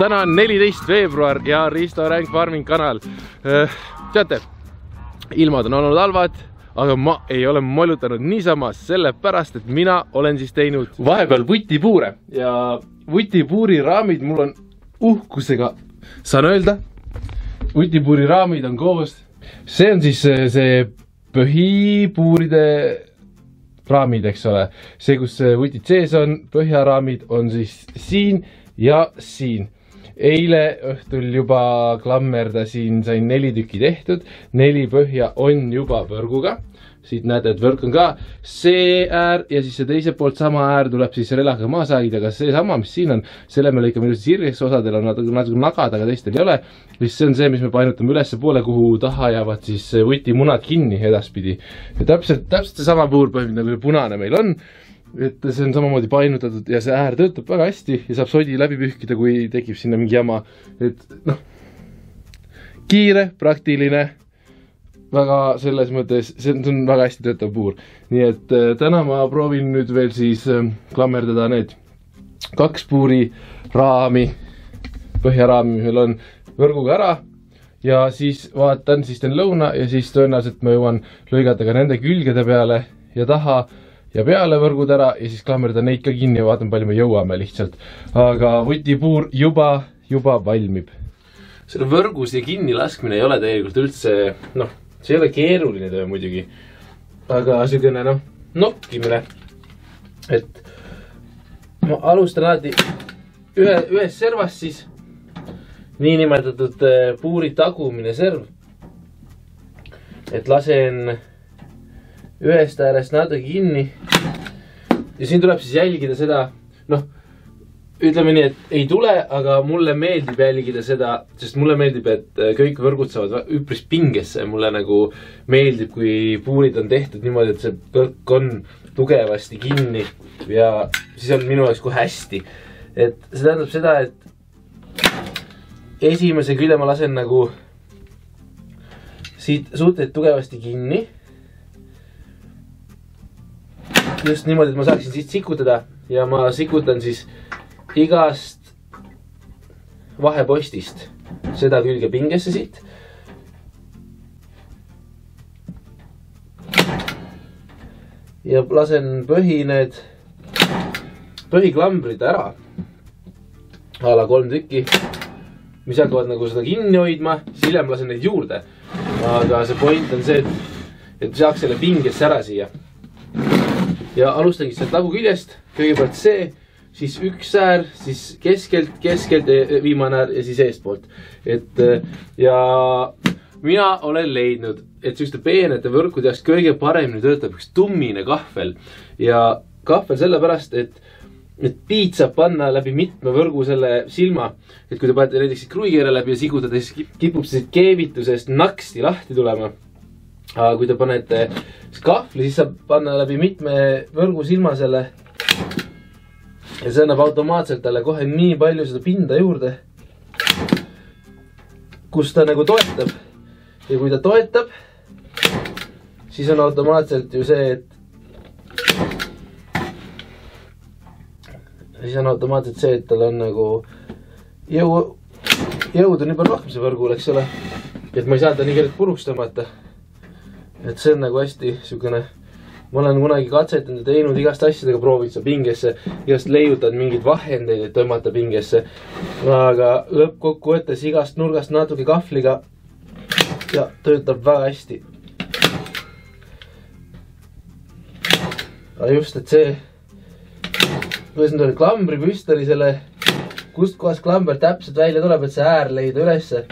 täna on neliteist veebruar ja Risto Ränk Farming kanal. teate, ilmad on olnud halvad, aga ma ei ole mollutanud niisama, sellepärast et mina olen siis teinud vahepeal vutipuure ja vutipuuri raamid mul on uhkusega, saan öelda, vutipuuri raamid on koos. see on siis see, põhipuuride raamid, eks ole. see, kus vutid sees on, põhjaraamid on siis siin ja siin eile õhtul juba klammerdasin, sain neli tükki tehtud, neli põhja on juba võrguga. siit näete, et võrk on ka see äär ja siis see teiselt poolt sama äär tuleb siis relaga maha saagida, aga seesama, mis siin on, selle me lõikame ilusti sirgeks, osadel on natuke, natuke nagad, aga teistel ei ole. siis see on see, mis me painutame ülespoole, kuhu taha jäävad siis vutimunad kinni edaspidi. ja täpselt, täpselt seesama puur põhimõtteliselt nagu punane meil on et see on samamoodi painutatud ja see äär töötab väga hästi ja saab sodi läbi pühkida, kui tekib sinna mingi jama. et noh, kiire, praktiline, väga selles mõttes, see on, väga hästi töötav puur. nii et äh, täna ma proovin nüüd veel siis äh, klammerdada need kaks puuri raami, põhjaraami, mis meil on, võrguga ära ja siis vaatan, siis teen lõuna ja siis tõenäoliselt ma jõuan lõigata ka nende külgede peale ja taha ja peale võrgud ära ja siis klammerdan neid ka kinni ja vaatan, palju me jõuame lihtsalt. aga vutipuur juba, juba valmib. selle võrgu siia kinni laskmine ei ole tegelikult üldse, noh, see ei ole keeruline töö muidugi. aga niisugune noh, nokkimine. et ma alustan alati ühe, ühest servast siis, niinimetatud eh, puuri tagumine serv. et lasen ühest äärest natuke kinni. ja siin tuleb siis jälgida seda, noh, ütleme nii, et ei tule, aga mulle meeldib jälgida seda, sest mulle meeldib, et äh, kõik võrgud saavad üpris pingesse. mulle nagu meeldib, kui puurid on tehtud niimoodi, et see põrk on tugevasti kinni ja siis on minu jaoks kohe hästi. et see tähendab seda, et esimese külje ma lasen nagu siit suhteliselt tugevasti kinni just niimoodi, et ma saaksin siit sikutada ja ma sikutan siis igast vahepostist seda külge pingesse siit. ja lasen põhi need, põhiklambrid ära. a la kolm tükki, mis hakkavad nagu seda kinni hoidma, siis hiljem lasen neid juurde. aga see point on see, et, et saaks selle pingesse ära siia ja alustangi sealt taguküljest, kõigepealt see, siis üks äär, siis keskelt, keskelt viimane äär ja siis eestpoolt. et äh, ja mina olen leidnud, et sihukeste peenete võrkude jaoks kõige paremini töötab üks tummine kahvel ja kahvel sellepärast, et et piit saab panna läbi mitme võrgu selle silma. et kui te panete näiteks kruikeere läbi ja sigutate, siis kipub see keevitusest naksti lahti tulema aga kui te panete kahvli, siis saab panna läbi mitme võrgu silma selle. ja see annab automaatselt talle kohe nii palju seda pinda juurde. kus ta nagu toetab. ja kui ta toetab, siis on automaatselt ju see, et. siis on automaatselt see, et tal on nagu jõu, jõudu nii palju rohkem see võrgul, eks ole. et ma ei saa ta nii kergelt puruks tõmmata et see on nagu hästi siukene, ma olen kunagi katsetanud ja teinud igast asjadega, proovid sa pingesse, igast leiutad mingeid vahendeid, et tõmmata pingesse. aga lõppkokkuvõttes igast nurgast natuke kahvliga ja töötab väga hästi. aga just, et see, kuidas nüüd oli, klambripüstoli selle, kustkohast klamber täpselt välja tuleb, et see äär leida ülesse,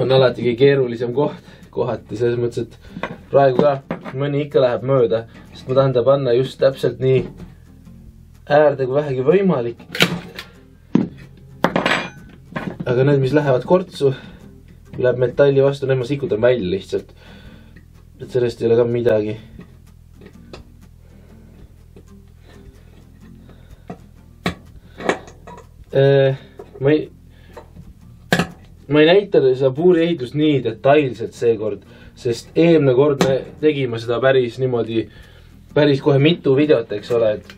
on alati kõige keerulisem koht kohati selles mõttes, et praegu ka mõni ikka läheb mööda, sest ma tahan ta panna just täpselt nii äärde kui vähegi võimalik. aga need, mis lähevad kortsu, läheb metalli vastu, need ma sikutan välja lihtsalt. et sellest ei ole ka midagi. Äh, ma ei ma ei näita seda puuriehitust nii detailselt seekord, sest eelmine kord me tegime seda päris niimoodi, päris kohe mitu videot, eks ole, et,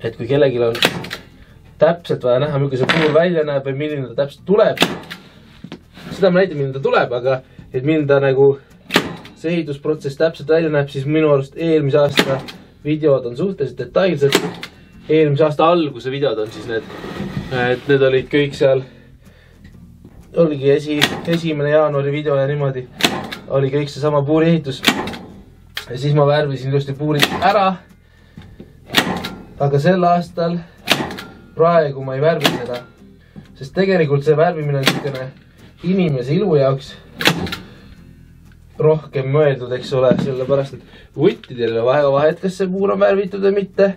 et kui kellelgi on täpselt vaja näha, milline see puur välja näeb või milline ta täpselt tuleb. seda ma näitan, milline ta tuleb, aga et milline ta nagu see ehitusprotsess täpselt välja näeb, siis minu arust eelmise aasta videod on suhteliselt detailsed. eelmise aasta alguse videod on siis need, et need olid kõik seal, oligi esi, esimene jaanuari video ja niimoodi oli kõik seesama puuri ehitus. ja siis ma värvisin ilusti puurid ära. aga sel aastal, praegu ma ei värvi seda, sest tegelikult see värvimine on niisugune inimese ilu jaoks rohkem mõeldud, eks ole, sellepärast et vuttidel ole väga vahet, kas see puur on värvitud või mitte.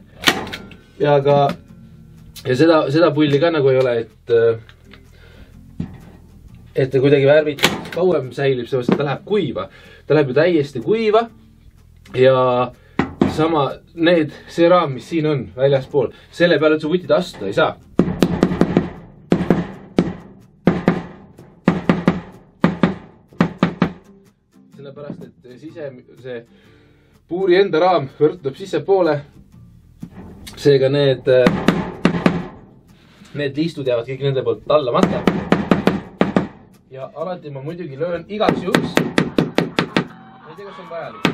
ja ka, ja seda, seda pulli ka nagu ei ole, et, et ta kuidagi värvitud kauem säilib, sellepärast et ta läheb kuiva. ta läheb ju täiesti kuiva ja sama, need, see raam, mis siin on väljaspool, selle peale üldse vutid astuda ei saa sellepärast, et sise, see puuri enda raam võrdub sissepoole. seega need, need liistud jäävad kõik nende poolt tallamata. Ja alati ma muidugi löön igaks juhuks. ma ei tea, kas see on vajalik.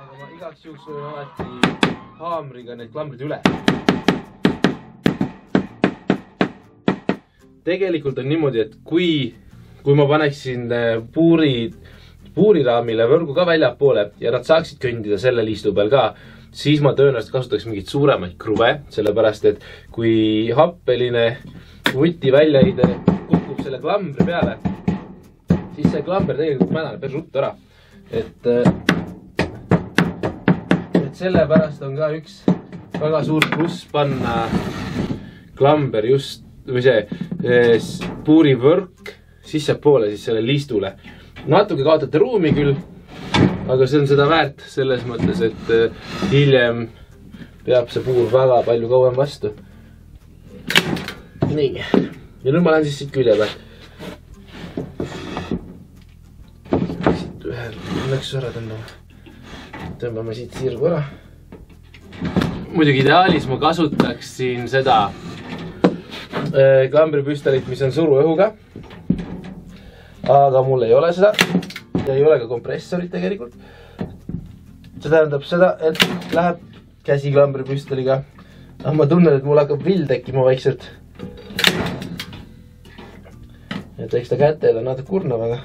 aga ma igaks juhuks löön alati haamriga need klambrid üle. tegelikult on niimoodi, et kui kui ma paneksin puuri, puuriraamile võrgu ka väljapoole ja nad saaksid kõndida selle liistu peal ka, siis ma tõenäoliselt kasutaks mingeid suuremaid kruve, sellepärast et kui happeline vuti väljaheide kukub selle klambri peale, siis see klamber tegelikult mädaneb päris ruttu ära. et, et sellepärast on ka üks väga suur pluss panna klamber just või see puurivõrk sissepoole siis selle liistule. natuke kaotate ruumi küll, aga see on seda väärt selles mõttes, et äh, hiljem peab see puur väga palju kauem vastu. nii, ja nüüd ma lähen siis siit külje pealt. siit ühe lõksu ära tõmbame. tõmbame siit sirgu ära. muidugi ideaalis ma kasutaksin seda äh, klambripüstolit, mis on suruõhuga aga mul ei ole seda ja ei ole ka kompressorit tegelikult. see tähendab seda, et läheb käsiklambripüstoliga. ah, ma tunnen, et mul hakkab vill tekkima vaikselt. Et eks ta kätel on natuke kurnav, aga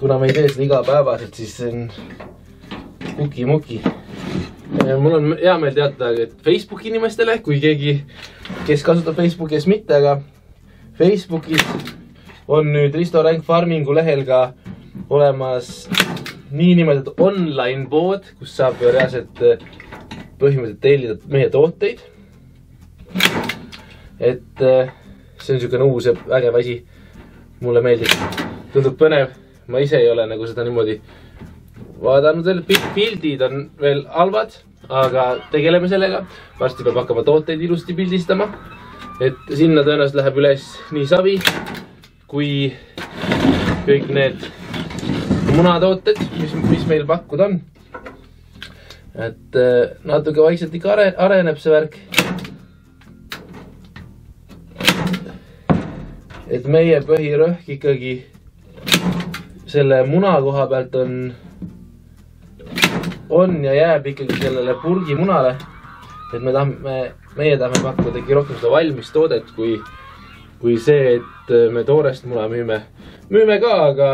kuna ma ei tee seda igapäevaselt, siis see on kuki-muki. mul on hea meel teatada, Facebooki inimestele, kui keegi, kes kasutab Facebooki, kes mitte, aga Facebookis on nüüd Risto Ränk Farmingu lehel ka olemas niinimetatud online pood, kus saab reaalselt eh, põhimõtteliselt tellida meie tooteid. et eh, see on niisugune uus ja vägev asi. Mulle meeldib, tundub põnev, ma ise ei ole nagu seda niimoodi vaadanud veel, pildid on veel halvad, aga tegeleme sellega. varsti peab hakkama tooteid ilusti pildistama. et sinna tõenäoliselt läheb üles nii savi kui kõik need munatooted, mis, mis meil pakkuda on. et äh, natuke vaikselt ikka are, areneb see värk. Meie põhirõhk ikkagi selle muna koha pealt on, on ja jääb ikkagi sellele purgimunale. et me tahame, meie tahame pakkuda ikkagi rohkem seda valmis toodet, kui kui see, et me toorest muna müüme. müüme ka, aga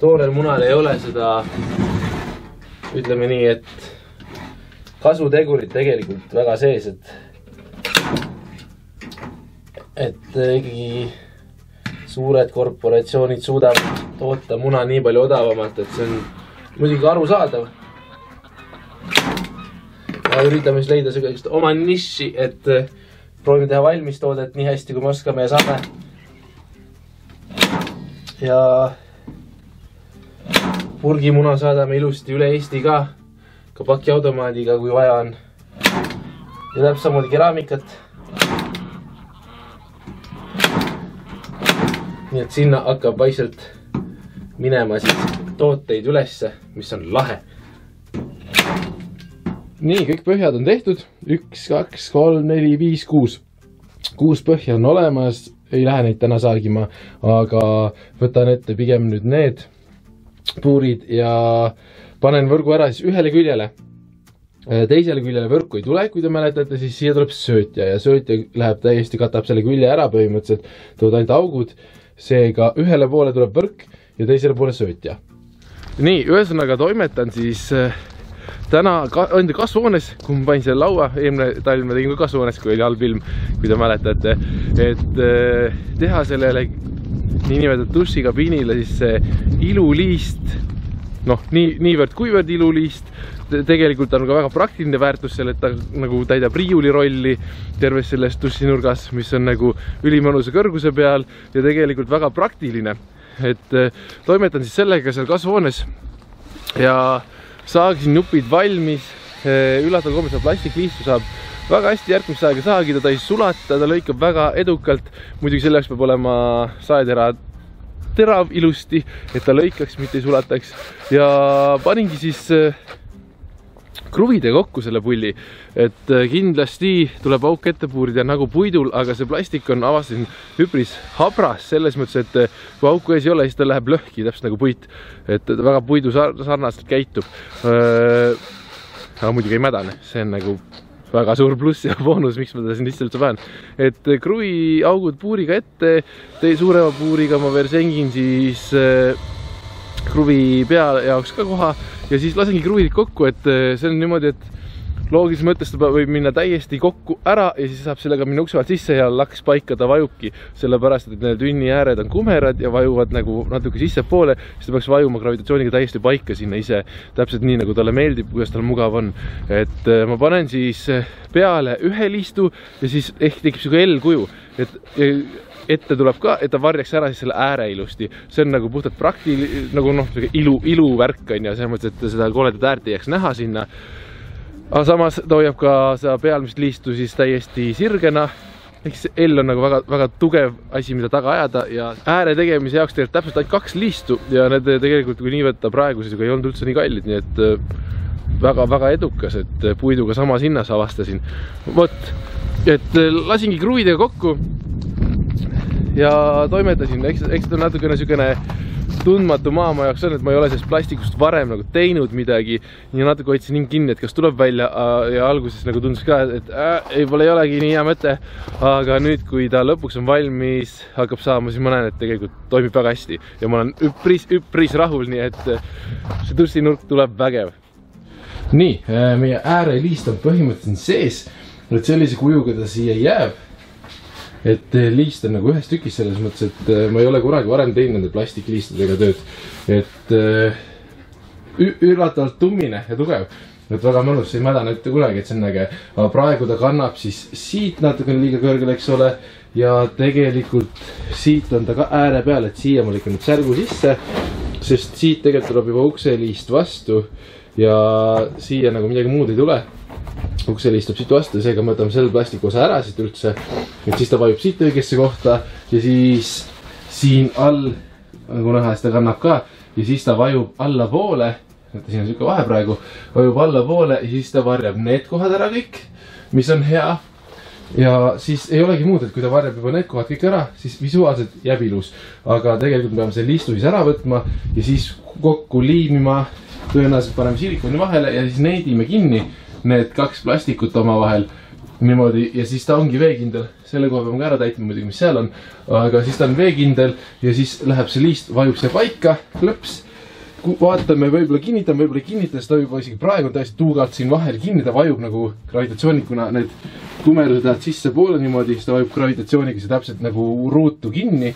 toorel munal ei ole seda, ütleme nii, et kasutegurid tegelikult väga sees, et, et äh, ikkagi suured korporatsioonid suudavad toota muna nii palju odavamalt, et see on muidugi arusaadav. üritame siis leida sellist oma nišši, et äh, proovime teha valmistoodet nii hästi, kui me oskame ja saame. ja purgimuna saadame ilusti üle Eesti ka, ka pakiautomaadiga, kui vaja on. ja täpselt samamoodi keraamikat. Nii et sinna hakkab vaikselt minema siis tooteid ülesse, mis on lahe. nii, kõik põhjad on tehtud, üks, kaks, kolm, neli, viis, kuus. kuus põhja on olemas, ei lähe neid täna saagima, aga võtan ette pigem nüüd need puurid ja panen võrgu ära siis ühele küljele. teisele küljele võrku ei tule, kui te mäletate, siis siia tuleb söötja ja söötja läheb täiesti, katab selle külje ära põhimõtteliselt, tulevad ainult augud. Seega ühele poole tuleb võrk ja teisele poole söötja. nii, ühesõnaga toimetan siis äh, täna ka, enda kasvuhoones, kui ma panin selle laua, eelmine talv ma tegin ka kasvuhoones, kui oli halb ilm, kui te mäletate, et äh, teha sellele niinimetatud dušikabiinile siis see iluliist, noh, nii, niivõrd-kuivõrd iluliist, tegelikult on ka väga praktiline väärtus seal, et ta nagu täidab riiuli rolli terves selles dušinurgas, mis on nagu ülimõnusa kõrguse peal ja tegelikult väga praktiline. et äh, toimetan siis sellega seal kasvuhoones ja saagsin nupid valmis, üllataval kombel seda plastikliistu saab väga hästi järgmist aega saagida, ta ei sulata, ta lõikab väga edukalt. muidugi selle jaoks peab olema saetera terav ilusti, et ta lõikaks, mitte ei sulataks ja paningi siis äh, kruvidega kokku selle pulli, et äh, kindlasti tuleb auk ette puurida nagu puidul, aga see plastik on, avastasin, üpris habras selles mõttes, et äh, kui auku ees ei ole, siis ta läheb lõhki, täpselt nagu puit. et väga puidu sar- sarnaselt käitub. aga muidugi ei mädane, see on nagu väga suur pluss ja boonus, miks ma teda siin üldse panen. et äh, kruviaugud puuriga ette, suurema puuriga ma versengin siis äh, kruvi pea jaoks ka koha ja siis lasengi kruvid kokku, et äh, see on niimoodi, et loogilises mõttes ta võib minna täiesti kokku ära ja siis saab sellega minna ukse alt sisse ja laks paika ta vajubki, sellepärast et need tünni ääred on kumerad ja vajuvad nagu natuke sissepoole, siis ta peaks vajuma gravitatsiooniga täiesti paika sinna ise, täpselt nii nagu talle meeldib, kuidas tal mugav on. et äh, ma panen siis äh, peale ühe liistu ja siis ehk tekib sihuke L-kuju, et ette tuleb ka, et ta varjaks ära siis selle ääre ilusti, see on nagu puhtalt praktiline, nagu noh, ilu, iluvärk on ju, selles mõttes, et seda koledat äärt ei jääks näha sinna aga samas ta hoiab ka seda pealmist liistu siis täiesti sirgena. ehk siis L on nagu väga, väga tugev asi, mida taga ajada ja ääre tegemise jaoks tegelikult täpselt ainult kaks liistu ja need tegelikult, kui nii võtta praeguse seisuga ei olnud üldse nii kallid, nii et väga-väga edukas, et puiduga samas hinnas avastasin. vot, et lasingi kruvidega kokku ja toimetasin, eks, eks ta natukene niisugune tundmatu maailma jaoks on, et ma ei ole sellest plastikust varem nagu teinud midagi ja natuke hoidsin hing kinni, et kas tuleb välja ja alguses nagu tundus ka, et äh, ei, pole, ei olegi nii hea mõte. aga nüüd, kui ta lõpuks on valmis, hakkab saama, siis ma näen, et tegelikult toimib väga hästi ja ma olen üpris, üpris rahul, nii et see tussinurk tuleb vägev. nii, meie ääreliist on põhimõtteliselt sees, et sellise kujuga ta siia jääb et liist on nagu ühes tükis selles mõttes, et ma ei ole kunagi varem teinud nende plastikliistudega tööd. et üllatavalt tummine ja tugev, et väga mõnus, ei mädane mitte kunagi, et see on äge. aga praegu ta kannab siis siit natukene liiga kõrgele, eks ole. ja tegelikult siit on ta ka ääre peal, et siia ma lõikan nüüd särgu sisse, sest siit tegelikult tuleb juba ukseliist vastu ja siia nagu midagi muud ei tule ukseliist tuleb siit vastu seega me võtame selle plastikosa ära siit üldse. et siis ta vajub siit õigesse kohta ja siis siin all, nagu näha, ta kannab ka ja siis ta vajub allapoole. et siin on sihuke vahe praegu, vajub allapoole ja siis ta varjab need kohad ära kõik, mis on hea. ja siis ei olegi muud, et kui ta varjab juba need kohad kõik ära, siis visuaalselt jääb ilus. aga tegelikult me peame selle liistu siis ära võtma ja siis kokku liimima. tõenäoliselt paneme silikoni vahele ja siis neidime kinni need kaks plastikut omavahel niimoodi ja siis ta ongi veekindel. selle koha peame ka ära täitma muidugi, mis seal on. aga siis ta on veekindel ja siis läheb see liist, vajub see paika, klõps. vaatame, võib-olla kinnitame, võib-olla ei kinnita, sest ta juba isegi praegu on täiesti tuugalt siin vahel kinni, ta vajub nagu gravitatsiooniga need kumerused lähevad sissepoole niimoodi, siis ta vajub gravitatsiooniga see täpselt nagu ruutu kinni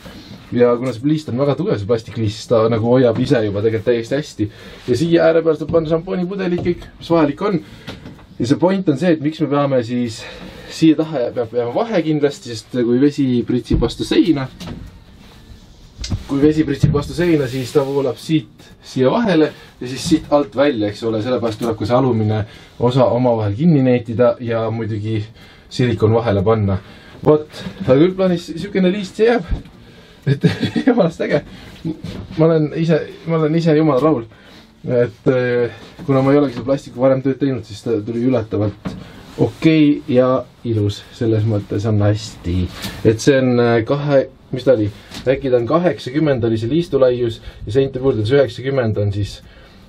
ja kuna see liist on väga tugev, see plastikliist, siis ta nagu hoiab ise juba tegelikult täiesti hästi. ja siia ääre peale saab panna šampoonipudelid, kõik, mis vajalik on ja see point on see, et miks me peame siis, siia taha peab jääma vahe kindlasti, sest kui vesi pritsib vastu seina. kui vesi pritsib vastu seina, siis ta voolab siit siia vahele ja siis siit alt välja, eks ole, sellepärast tuleb ka see alumine osa omavahel kinni neetida ja muidugi silikon vahele panna. vot, aga üldplaanis siukene liist see jääb. et jumalast äge. ma olen ise, ma olen ise jumala rahul et äh, kuna ma ei olegi selle plastikuga varem tööd teinud, siis ta tuli üllatavalt okei okay ja ilus, selles mõttes on hästi, et see on äh, kahe, mis ta oli, äkki ta on kaheksakümmend oli see liistulaius ja sente puudutas üheksakümmend on siis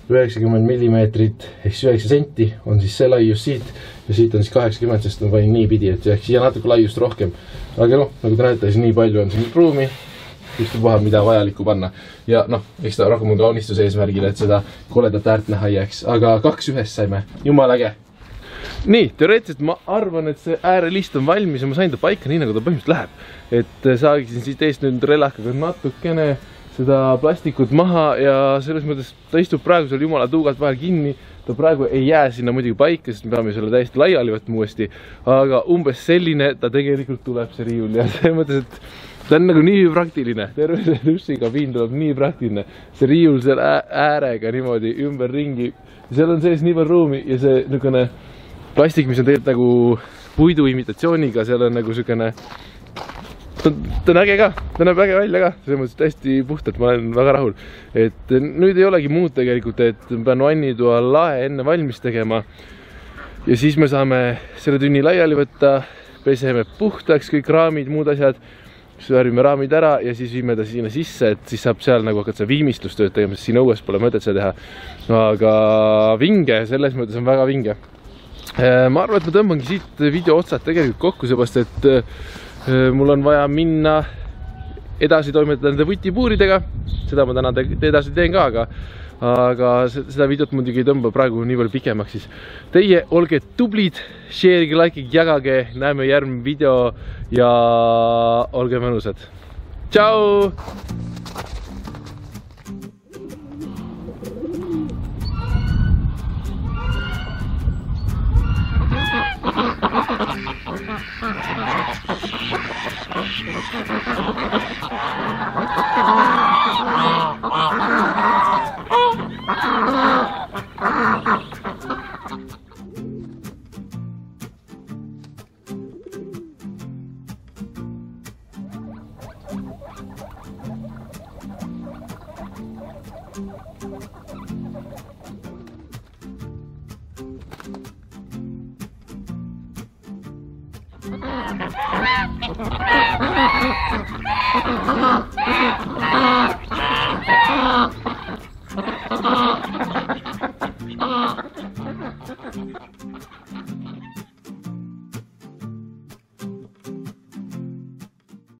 üheksakümmend millimeetrit ehk siis üheksa senti on siis see laius siit ja siit on siis kaheksakümmend, sest ma panin niipidi, et jääks siia natuke laiust rohkem. aga noh, nagu te näete, siis nii palju on siin ruumi, ükstapuha, mida vajalikku panna. ja noh, eks ta rohkem on kaunistuse eesmärgil, et seda koledat äärt näha ei jääks, aga kaks ühest saime, jumala äge. nii, teoreetiliselt ma arvan, et see äärelist on valmis ja ma sain ta paika nii, nagu ta põhimõtteliselt läheb. et saagiksin siit eest nüüd relakaga natukene seda plastikut maha ja selles mõttes ta istub praegu seal jumala tuugalt vahel kinni. ta praegu ei jää sinna muidugi paika, sest me peame selle täiesti laiali võtma uuesti. aga umbes selline ta tegelikult tuleb, see riiul ja selles mõttes, et ta on nagu nii praktiline, terve see dušikabiin tuleb nii praktiline. see riiul seal ää- äärega niimoodi ümberringi, seal on sees nii palju ruumi ja see niisugune plastik, mis on tegelikult nagu puidu imitatsiooniga, seal on nagu niisugune ta, ta on äge ka, ta näeb äge välja ka, selles mõttes täiesti puhtalt, ma olen väga rahul. et nüüd ei olegi muud tegelikult, et ma pean vannitoa lae enne valmis tegema. ja siis me saame selle tünni laiali võtta, peseme puhtaks kõik raamid, muud asjad, siis värvime raamid ära ja siis viime ta sinna sisse, et siis saab seal nagu hakata viimistlustööd tegema, sest siin õues pole mõtet seda teha. aga vinge, selles mõttes on väga vinge. ma arvan, et ma tõmbangi siit video otsad tegelikult kokku, seepärast et äh, mul on vaja minna edasi toimetada nende vutipuuridega, seda ma täna edasi teen ka, aga aga se- seda videot muidugi ei tõmba praegu nii palju pikemaks, siis teie olge tublid, share'ige, likeige, jagage, näeme järgmine video ja olge mõnusad. tšau. Ah!